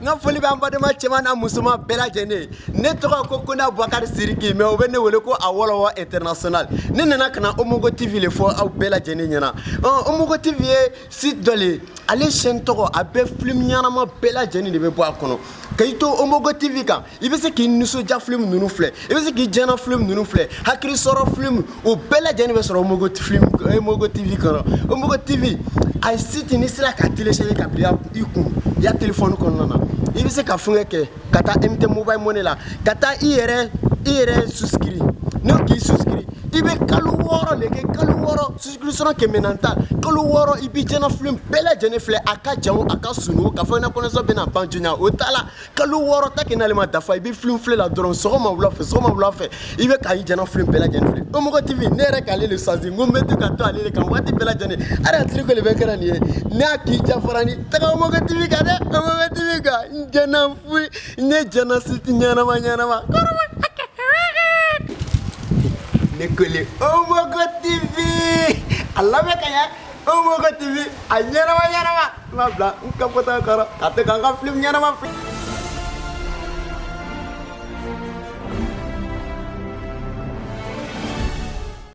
n ka foli bɛ an badenma cɛman n'a musoman bɛɛ lajɛlen ne tɔgɔ ko kona bubakari siriki mɛ o bɛ ne wele ko a wɔlɔwɔ international ne nana ka na omogo tv le fɔ aw bɛɛ lajɛlen ɲɛna omogo tv ye site dɔ le ale chaîne tɔgɔ a bɛɛ film ɲɛnama bɛɛ lajɛlen de bɛ bɔ a kɔnɔ ka i to omogo tv kan i bɛ se k'i nisɔndiya film ninnu filɛ i bɛ se k'i jɛna film ninnu filɛ hakili sɔrɔ film o bɛɛ lajɛlen bɛ sɔrɔ omogo film omogo tv kɔnɔ omogo tv a si ti n'i sera ka télécharger ka bila i kun i ya telefɔni kɔnɔna na i bɛ se ka fɛngɛ kɛ ka taa mt mobile money la ka taa i yɛrɛ i yɛrɛ suskiri ne k'i susikiri i bɛ kalo wɔɔrɔ le kɛ kalo wɔɔrɔ susikiri sɔrɔ kɛmɛ na ta kalo wɔɔrɔ i b'i jɛnɛ filen bɛɛ lajɛlen filɛ a ka jan o a ka sunu o k'a fɔ i na kɔnɔsɔn bɛna ban joona o t'a la kalo wɔɔrɔ ta k'i n'ale ma dafa i bɛ filen filɛ la dɔrɔn sɔgɔma wula fɛ sɔgɔma wula fɛ i bɛ k'a y'i jɛnɛ bɛɛ lajɛlen filɛ Omogo TV ne yɛrɛ k'ale le sanse n ko n bɛ to ka to ale le kan waati bɛɛ lajɛlen hali a tiri ko de bɛ kɛra nin ye ne y'a k'i ja fara ni taga Omogo TV kan dɛ Omogo TV kan n jɛnna foyi ne jɛnna si ɲɛnama ɲɛnama kɔrɔ. lékkale Omogo TV a lamɛn ka ɲɛ Omogo TV a ɲɛnama ɲɛnama n ka bila n ka kɔrɔ ka to ka n film